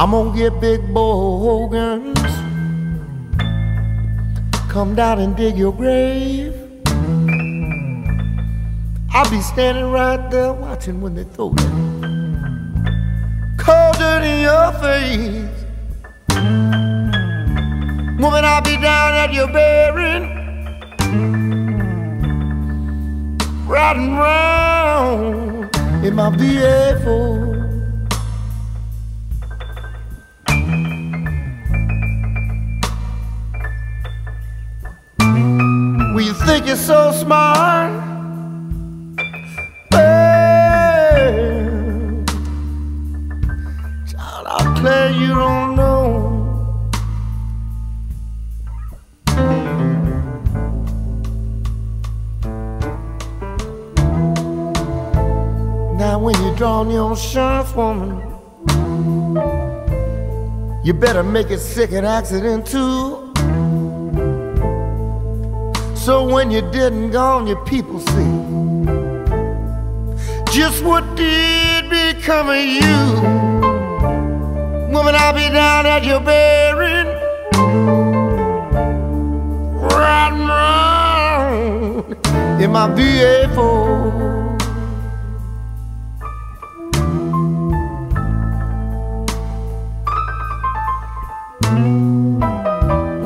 I'm gonna get big bogans. Come down and dig your grave. I'll be standing right there watching when they throw it. Cold in your face. Woman, I'll be down at your burying. Riding round in my V8 Ford. So smart. Child, clear you don't know. Now, when you draw on your insurance, woman, you better make it sick an accident too. So when you and gone, your people see just what did become of you. Woman, I'll be down at your riding round in my V8 Ford.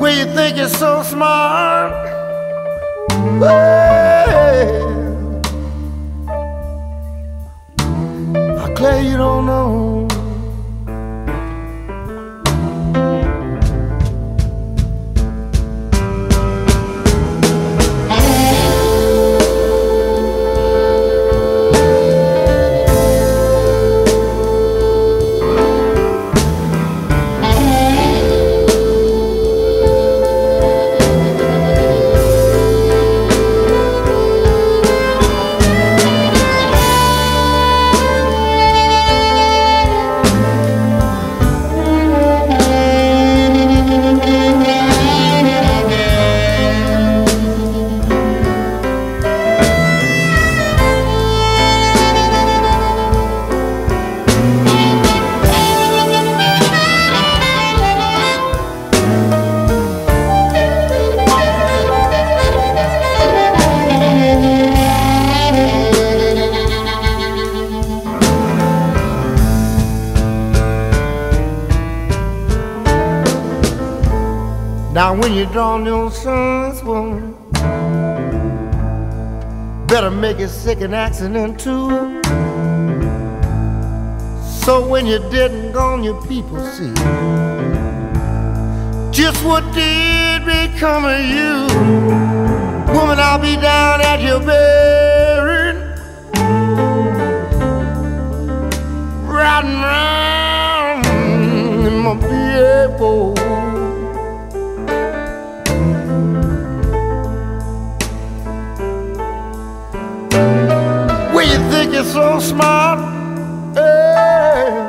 Where you think you're so smart? I clear you don't know. Now when you draw your sons, woman, better make it sick an accident too. So when you're dead and gone, your people see just what did become of you. Woman, I'll be down at your burying, riding round in my vehicle. You're so smart? Hey.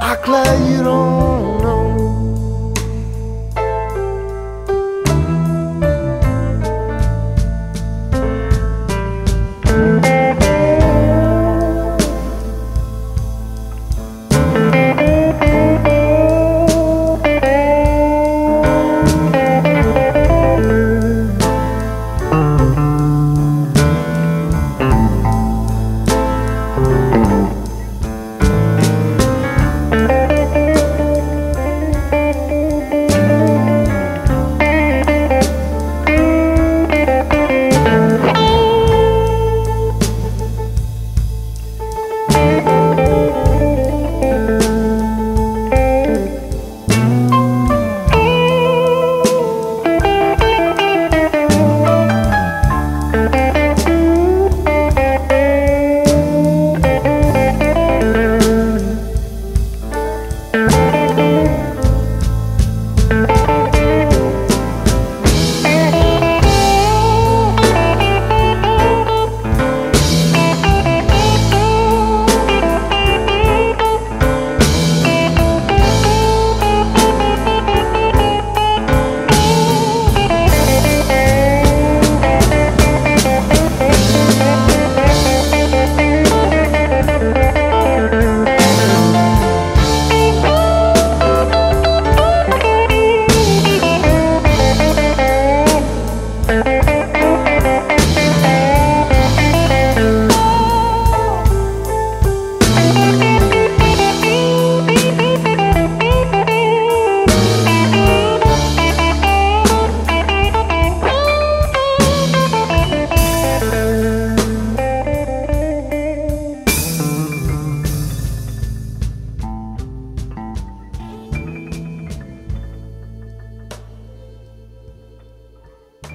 I clear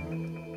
Música